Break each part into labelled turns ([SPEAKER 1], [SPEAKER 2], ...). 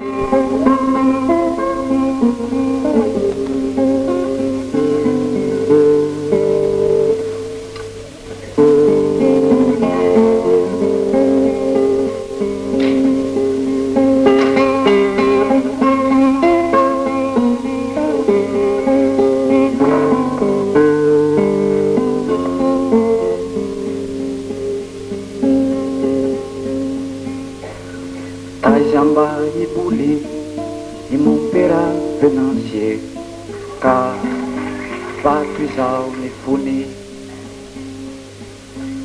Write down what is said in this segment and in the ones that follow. [SPEAKER 1] Música combat et mon père venancier, car pas plus à me founé.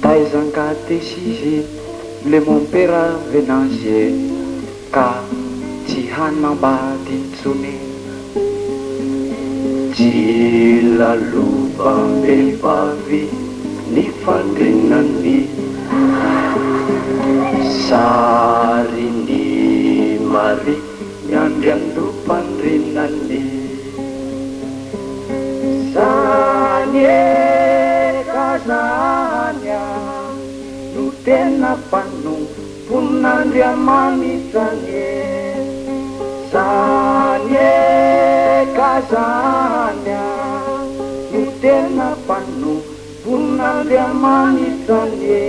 [SPEAKER 1] Tais en le mon père venancier, car si la loupe ditsune. Jila lubambe bavi, ni fandenani, aminlo mpanrennane
[SPEAKER 2] zanyeka zany a no tena mpanno ponnanrea manitsanye zanye kazany a no tena mpanno ponnanrea manitsanye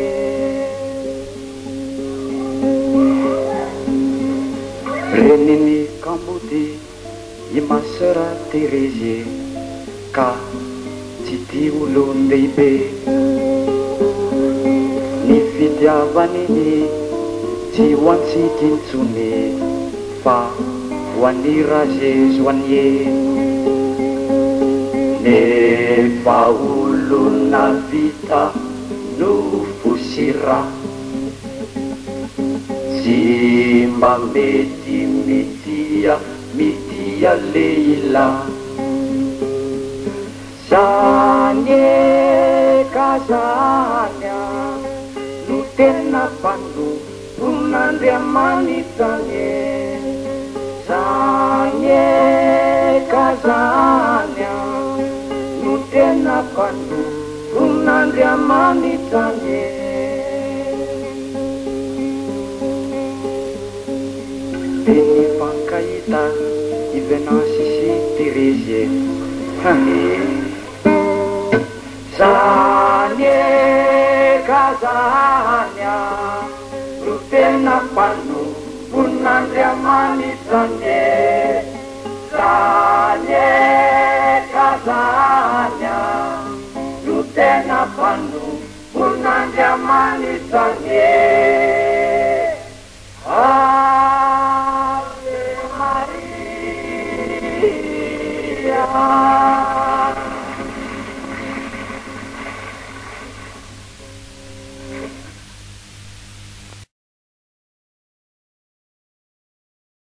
[SPEAKER 1] y masera tereze ka tsy ti olon' dehibe ny fitiavan'ny tsy ho antsikinytsony fa voanira zezoany eo nefa olona vita nofosira symba mety mitia mi يا ليلى
[SPEAKER 2] Sanye kasanya Nutena pandu Unandria manitanye Sanye kasanya Nutena pandu Unandria manitanye siterezeanekazanya lutena fano unnandeamanisane anekazanya lutena pano punnandeamani sane Senhor.